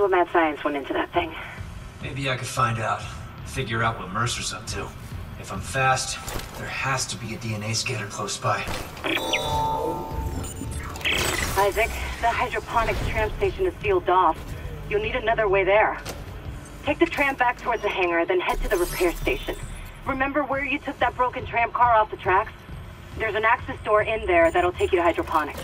knows what mad science went into that thing? Maybe I could find out. Figure out what Mercer's up to. If I'm fast, there has to be a DNA scanner close by. Isaac, the hydroponics tram station is sealed off. You'll need another way there. Take the tram back towards the hangar, then head to the repair station. Remember where you took that broken tram car off the tracks? There's an access door in there that'll take you to hydroponics.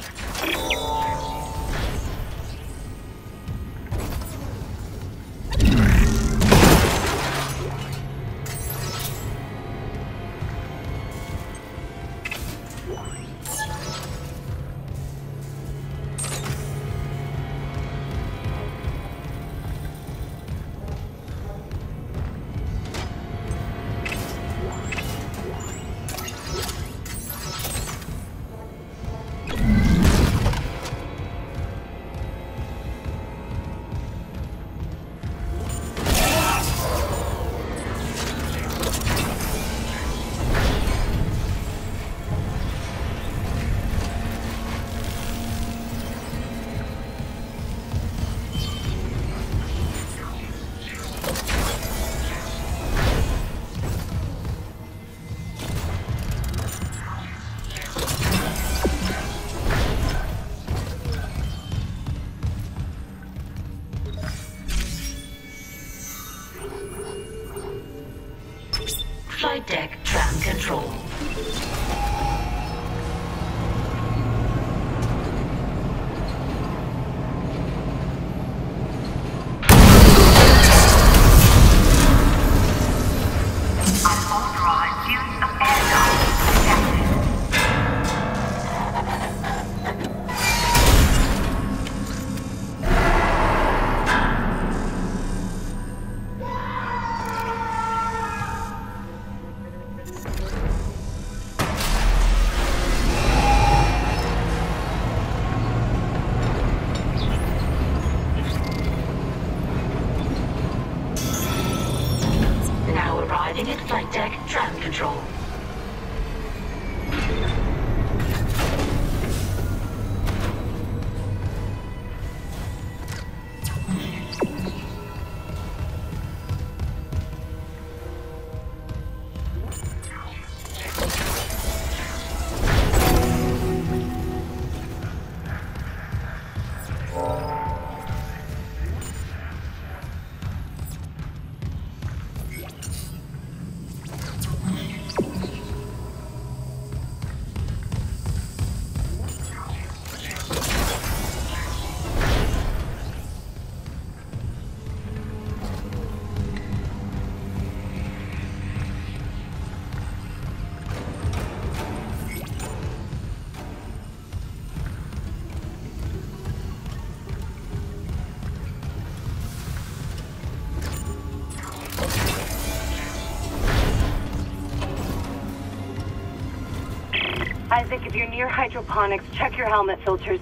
Isaac, if you're near hydroponics, check your helmet filters.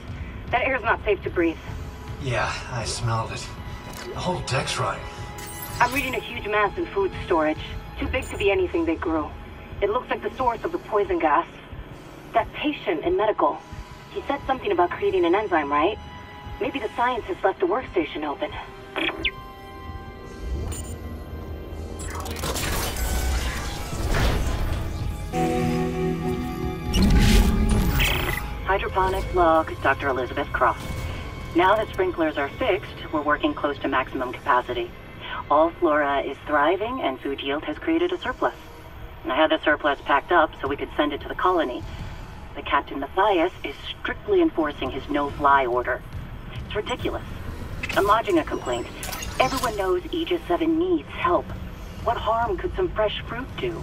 That air's not safe to breathe. Yeah, I smelled it. The whole deck's rotting. I'm reading a huge mass in food storage. Too big to be anything they grew. It looks like the source of the poison gas. That patient in medical, he said something about creating an enzyme, right? Maybe the scientists left the workstation open. Hydroponics log, Dr. Elizabeth Cross. Now that sprinklers are fixed, we're working close to maximum capacity. All flora is thriving and food yield has created a surplus. I had the surplus packed up so we could send it to the colony. But Captain Mathius is strictly enforcing his no-fly order. It's ridiculous. I'm lodging a complaint. Everyone knows Aegis 7 needs help. What harm could some fresh fruit do?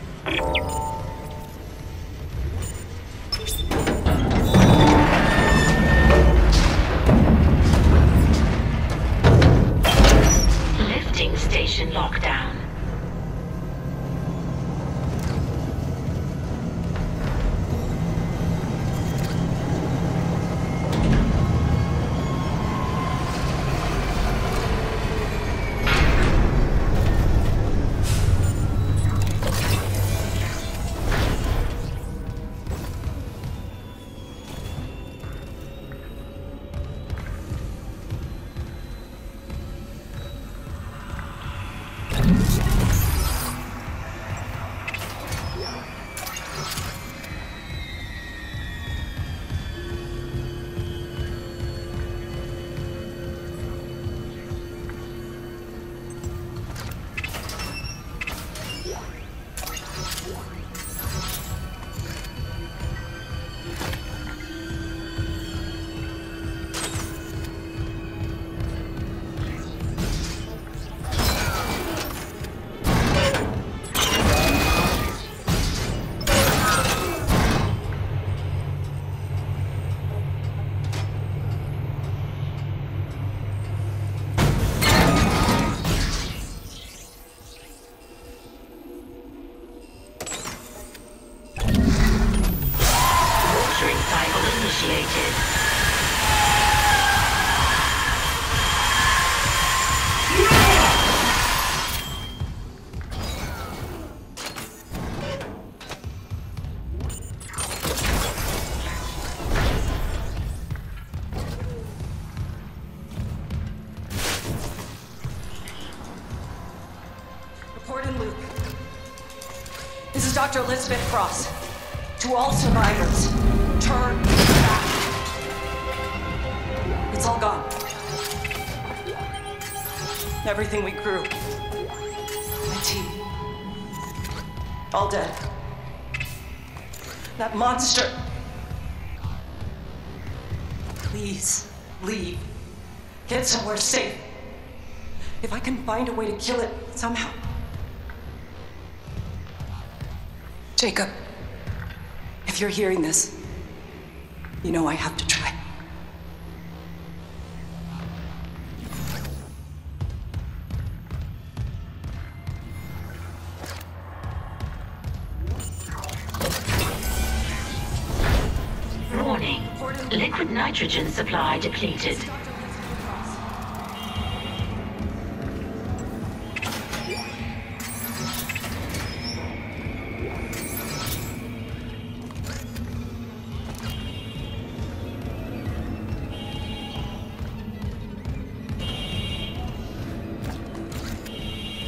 Lifting station lockdown. Initiated. Report in loop. This is Dr. Elizabeth Cross. To all survivors, Everything we grew. My team. All dead. That monster. Please, leave. Get somewhere safe. If I can find a way to kill it somehow. Jacob, if you're hearing this, you know I have to Nitrogen supply depleted.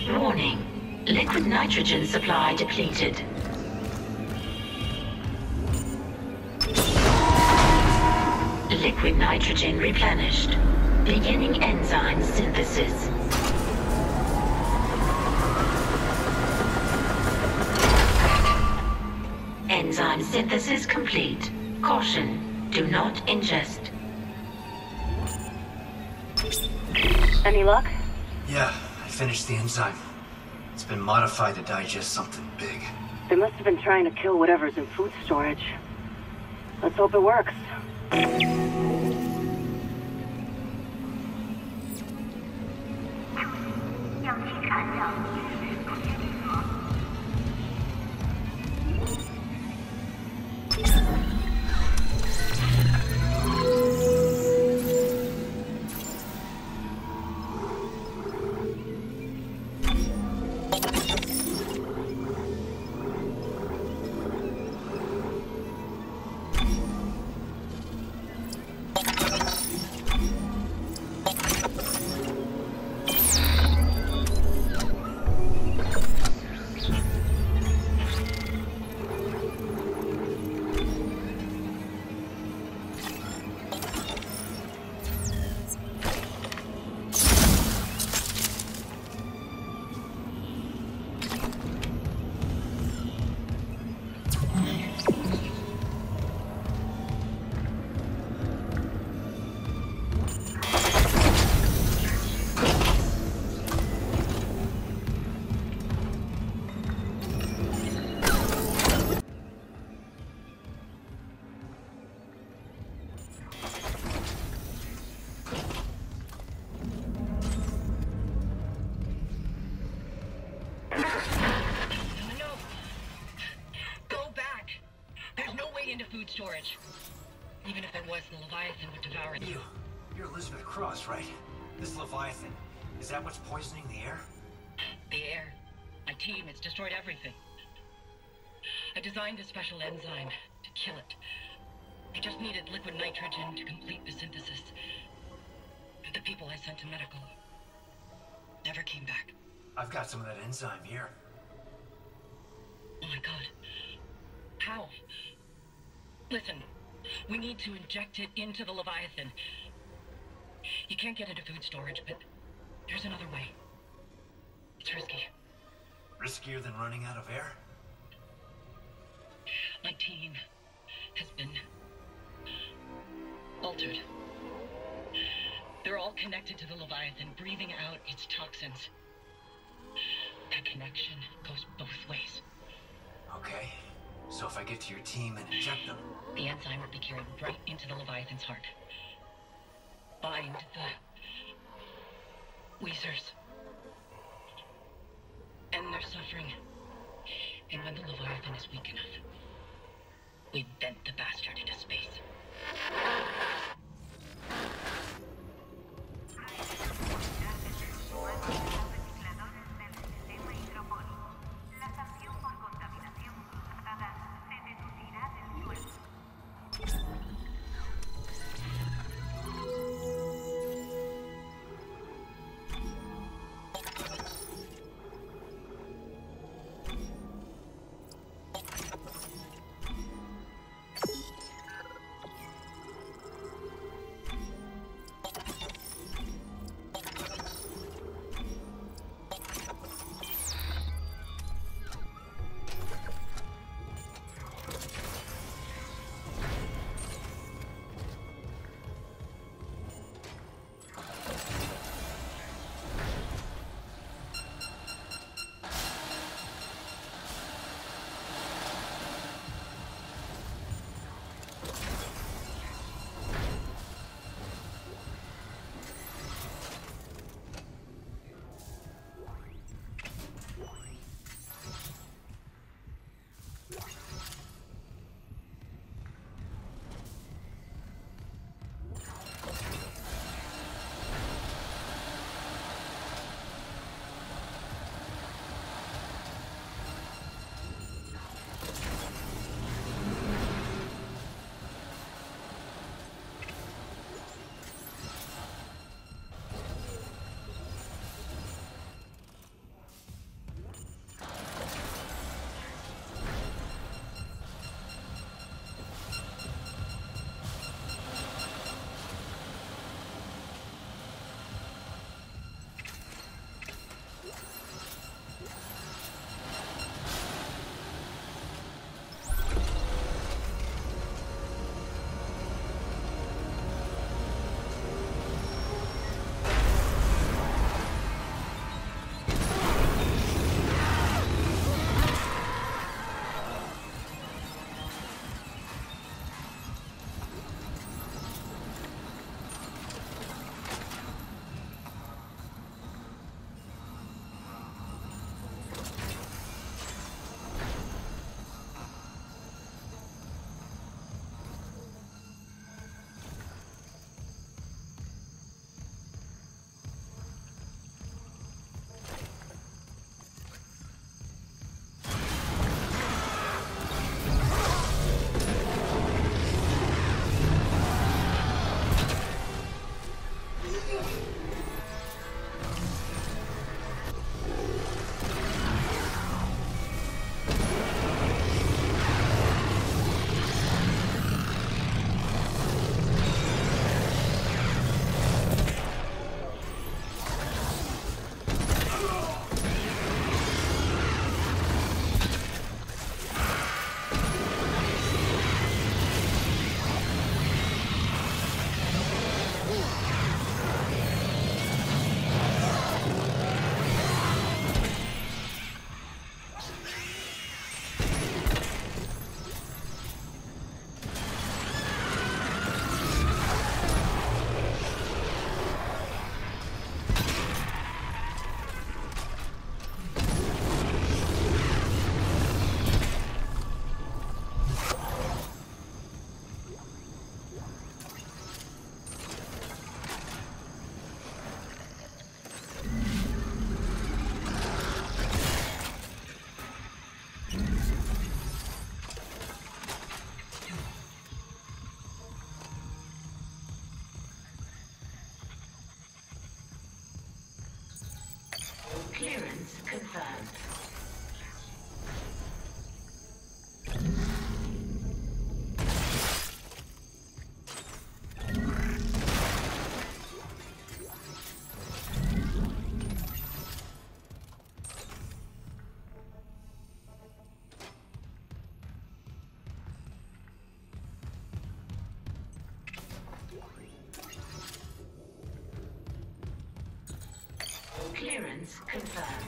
Warning. Liquid nitrogen supply depleted. Nitrogen replenished. Beginning enzyme synthesis. Enzyme synthesis complete. Caution. Do not ingest. Any luck? Yeah, I finished the enzyme. It's been modified to digest something big. They must have been trying to kill whatever's in food storage. Let's hope it works. 场。Leviathan would devour it. You, you're Elizabeth Cross, right? This Leviathan, is that what's poisoning the air? The air. My team, it's destroyed everything. I designed a special enzyme to kill it. I just needed liquid nitrogen to complete the synthesis. But the people I sent to medical never came back. I've got some of that enzyme here. Oh my god. How? Listen, we need to inject it into the Leviathan. You can't get into food storage, but there's another way. It's risky. Riskier than running out of air? My team has been altered. They're all connected to the Leviathan, breathing out its toxins. That connection goes both ways. Okay. So if I get to your team and inject them, The enzyme will be carried right into the Leviathan's heart. Bind the Wheezers. End their suffering. And when the Leviathan is weak enough, we vent the bastard into space. Confirmed.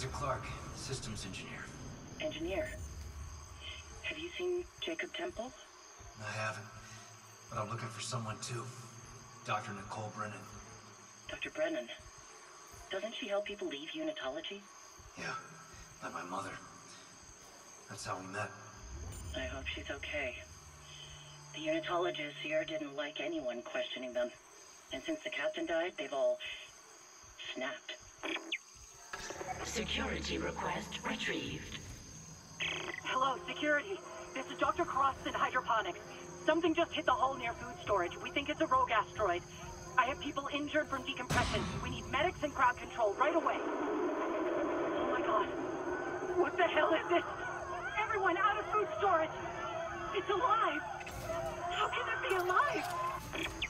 Isaac Clarke, systems engineer. Engineer. Have you seen Jacob Temple? I haven't, but I'm looking for someone too. Dr. Nicole Brennan. Dr. Brennan. Doesn't she help people leave unitology? Yeah, like my mother. That's how we met. I hope she's okay. The unitologists here didn't like anyone questioning them. And since the captain died, they've all snapped. Security request retrieved. Hello, security. This is Dr. Cross in hydroponics. Something just hit the hull near food storage. We think it's a rogue asteroid. I have people injured from decompression. We need medics and crowd control right away. Oh my god. What the hell is this? Everyone out of food storage! It's alive! How can it be alive?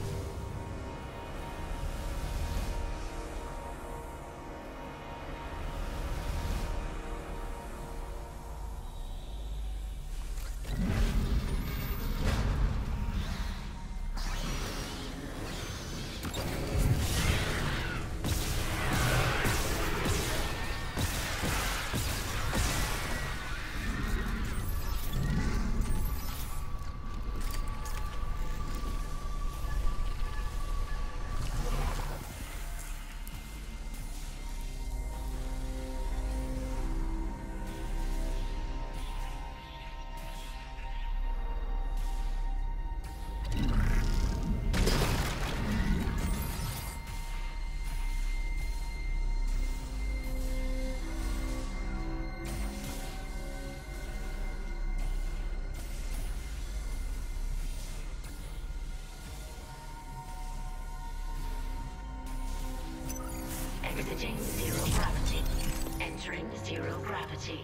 Exiting zero gravity. Entering zero gravity.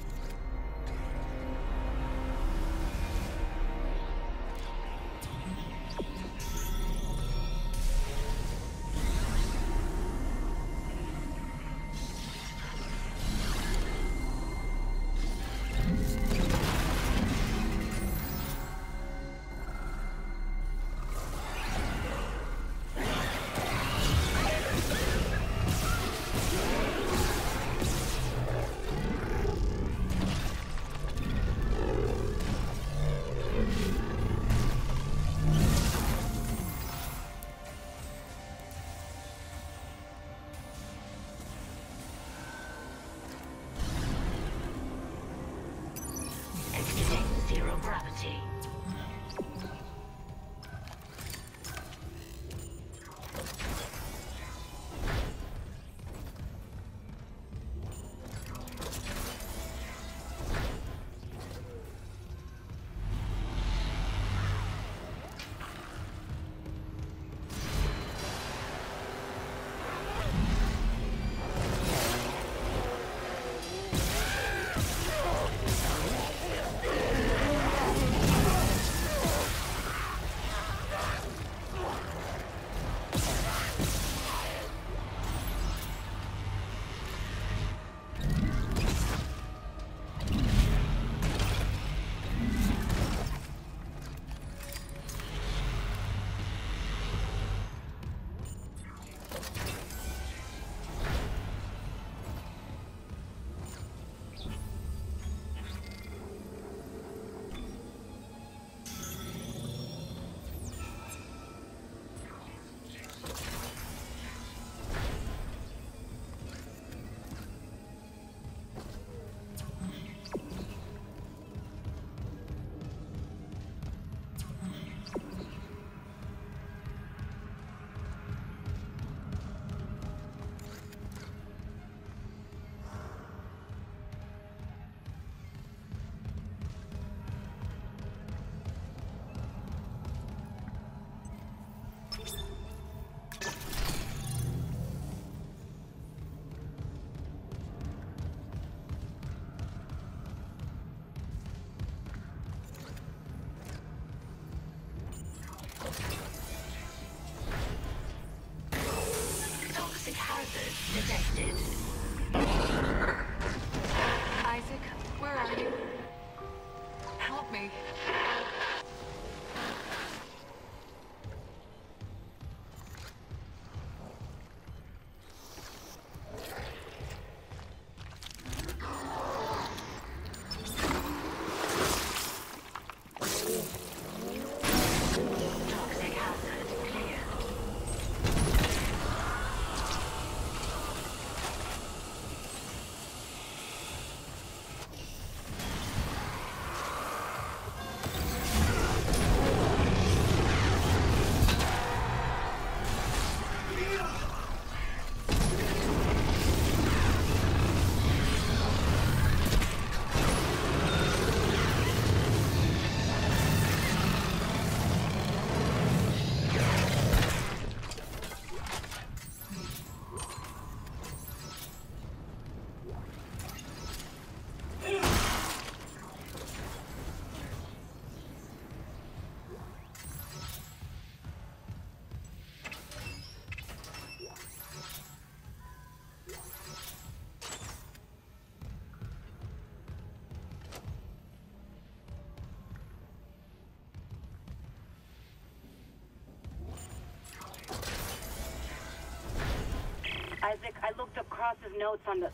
I looked up Cross's notes on the...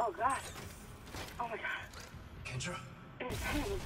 Oh, God. Oh, my God. Kendra? Him.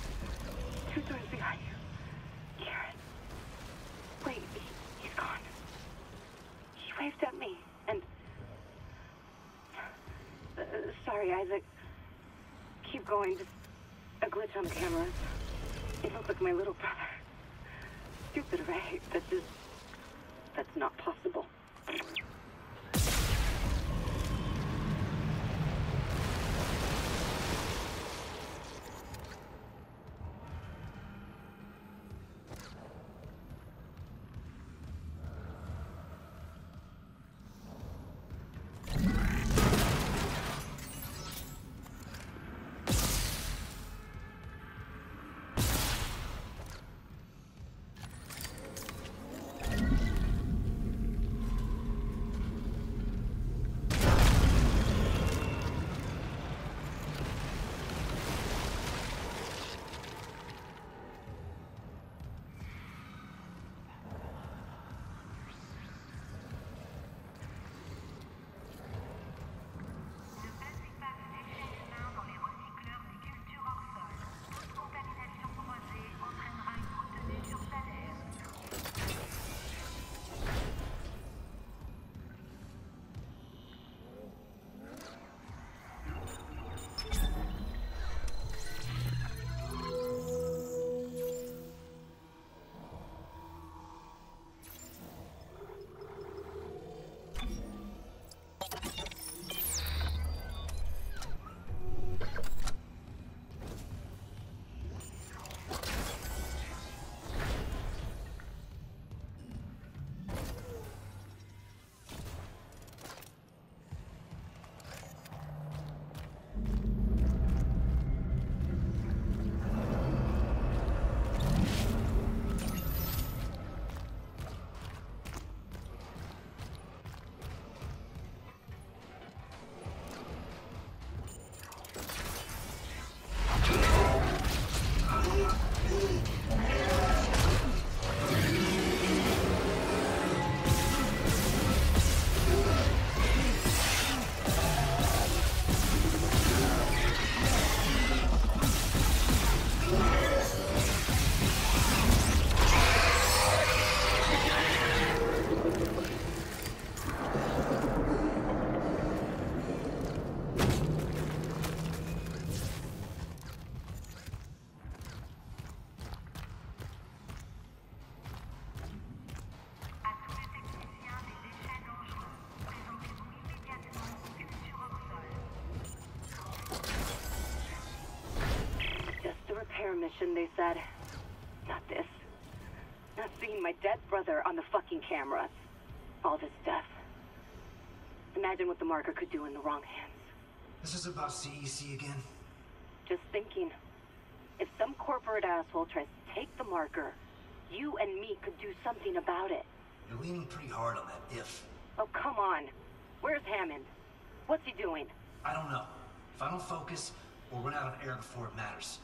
They said. Not this. Not seeing my dead brother on the fucking cameras. All this death. Imagine what the marker could do in the wrong hands. This is about CEC again? Just thinking. If some corporate asshole tries to take the marker, you and me could do something about it. You're leaning pretty hard on that if. Oh, come on. Where's Hammond? What's he doing? I don't know. If I don't focus, we'll run out of air before it matters.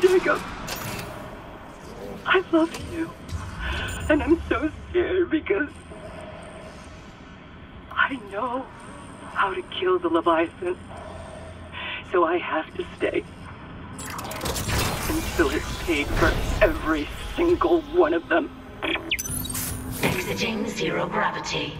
Jacob. I love you. And I'm so scared because I know how to kill the Leviathan. So I have to stay until it's paid for every single one of them. Exiting zero gravity.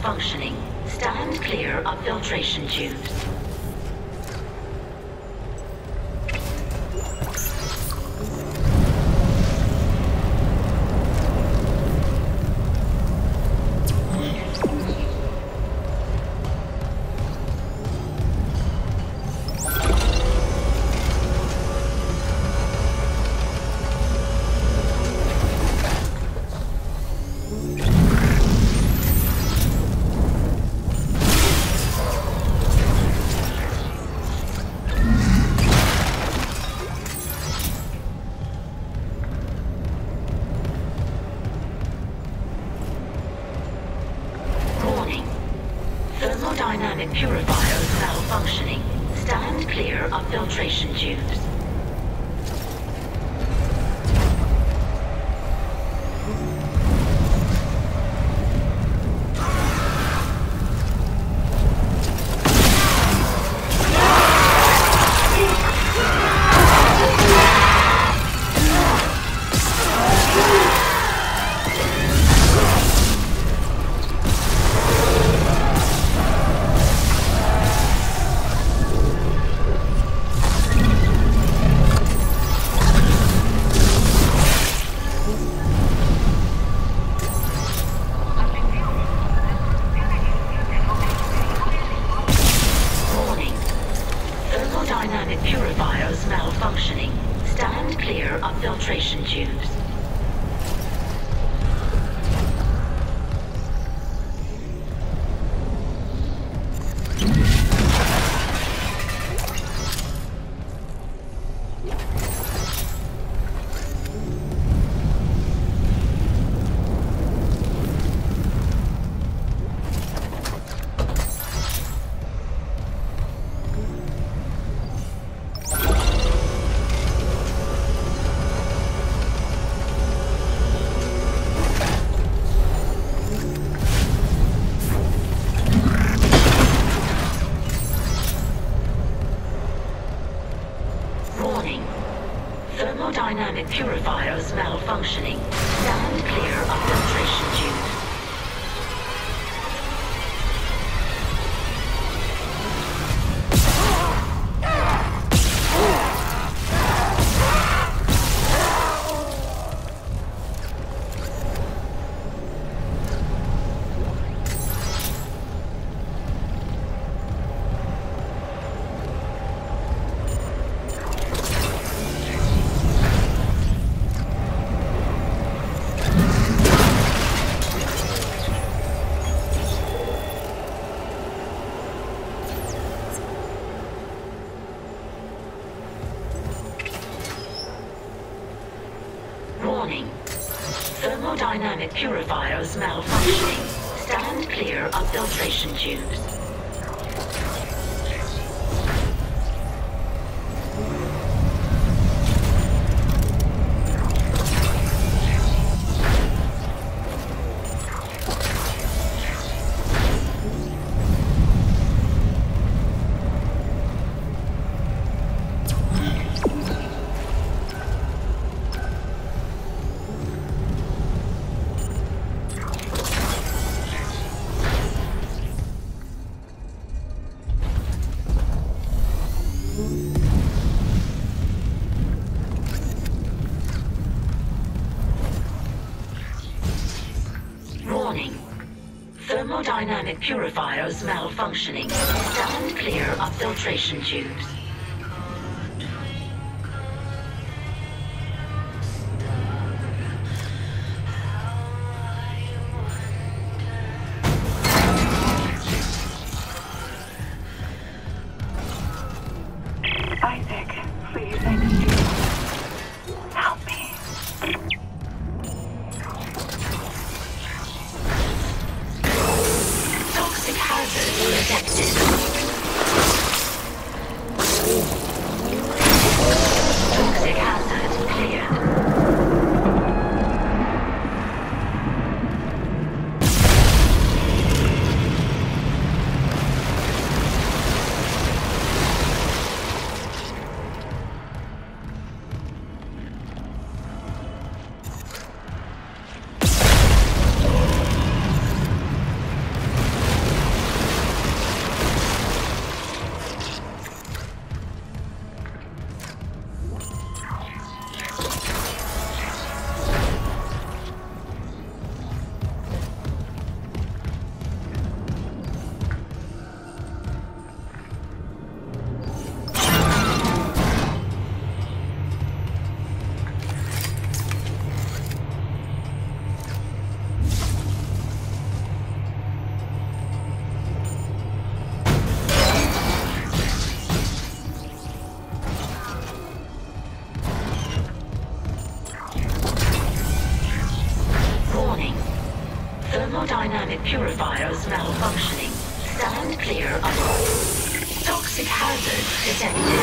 Malfunctioning. Stand clear of filtration tubes. Thermodynamic purifiers Thermodynamic purifiers malfunctioning. Stand clear of filtration tubes. Purifiers malfunctioning. Stand clear of filtration tubes. purifiers malfunctioning. Stand clear of all. Toxic hazard detected.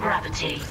gravity.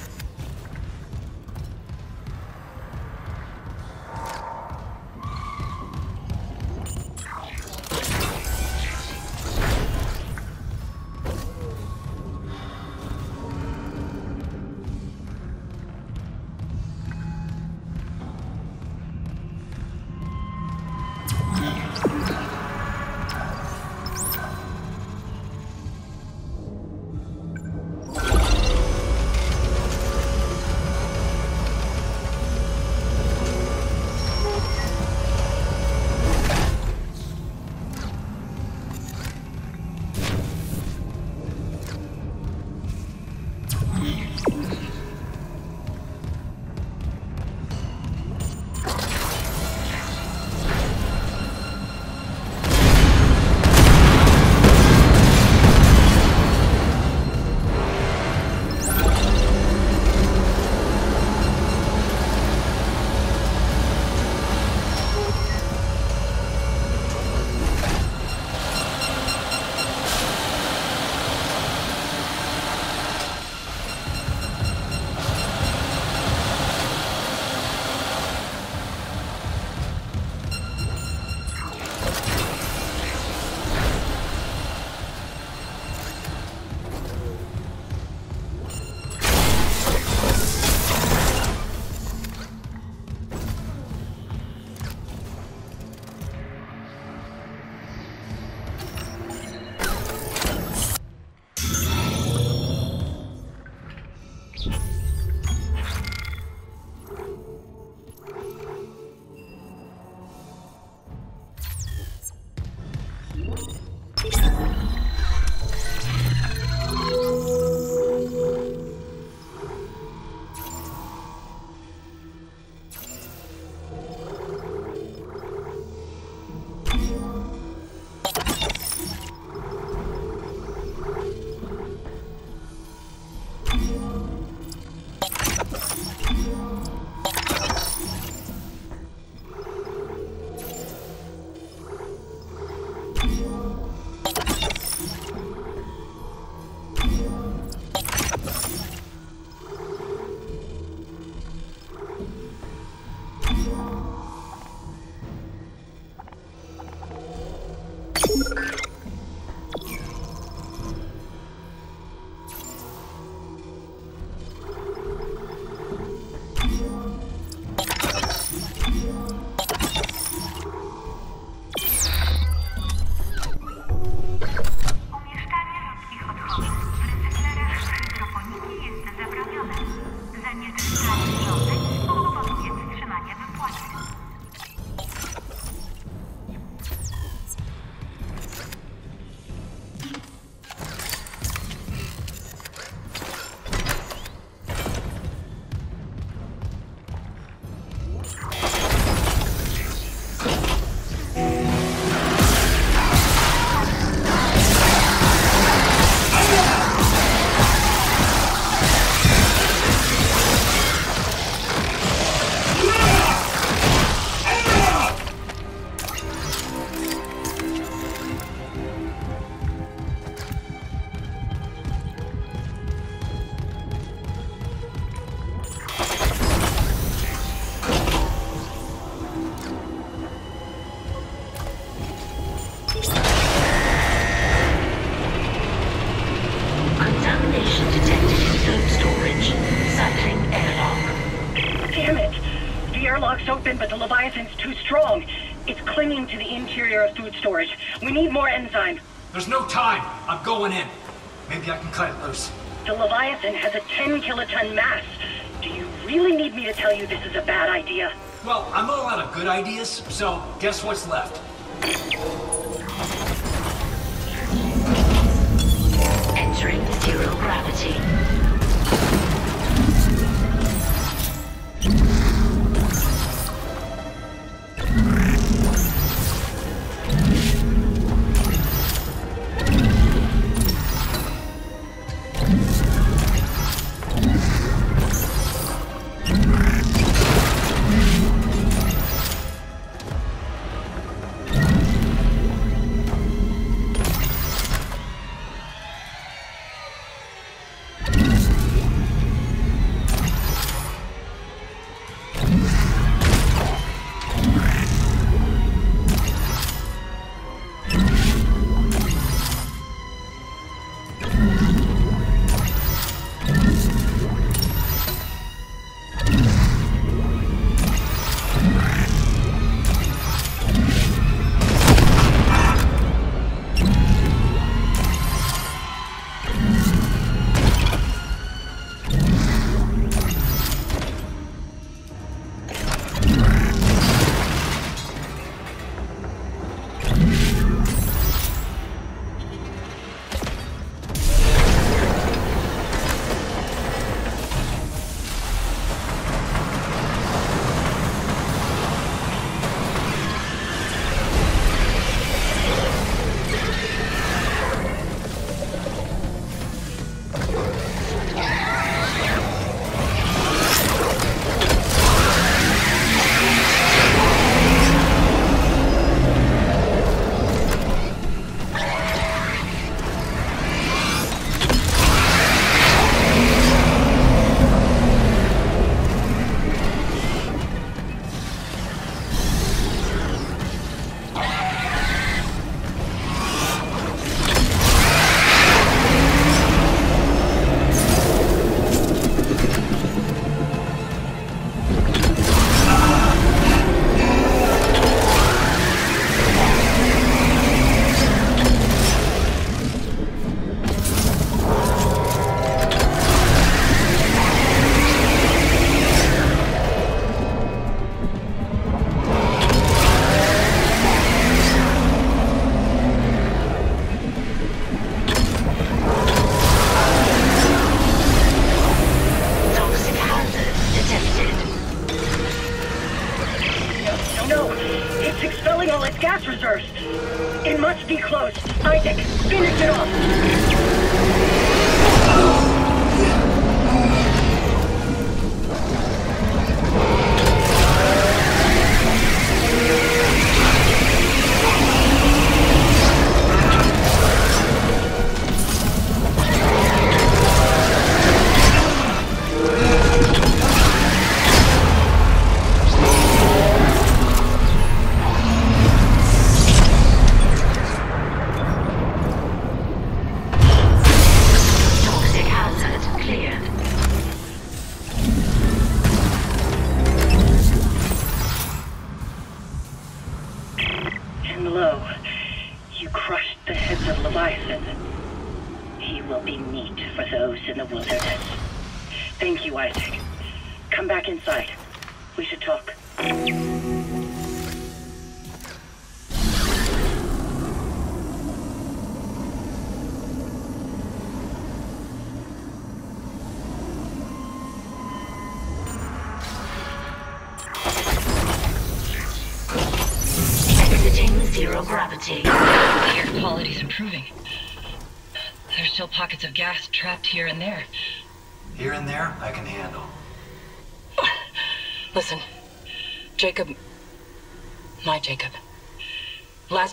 Ideas, so guess what's left?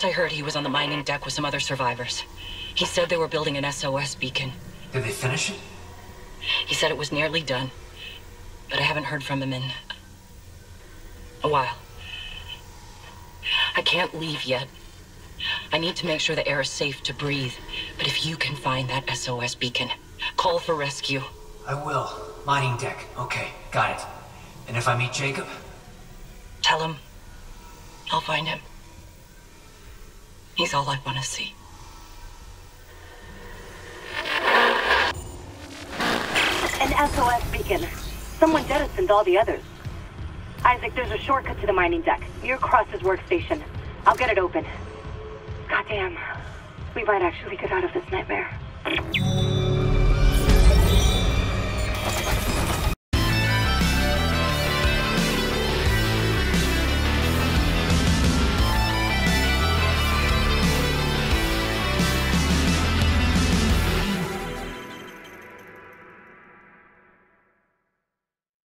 I heard, he was on the mining deck with some other survivors. He said they were building an SOS beacon. Did they finish it? He said it was nearly done, but I haven't heard from him in a while. I can't leave yet. I need to make sure the air is safe to breathe. But if you can find that SOS beacon, call for rescue. I will. Mining deck. Okay, got it. And if I meet Jacob, Tell him. I'll find him. He's all I want to see. An SOS beacon. Someone jettisoned all the others. Isaac, there's a shortcut to the mining deck, near Cross's workstation. I'll get it open. Goddamn. We might actually get out of this nightmare.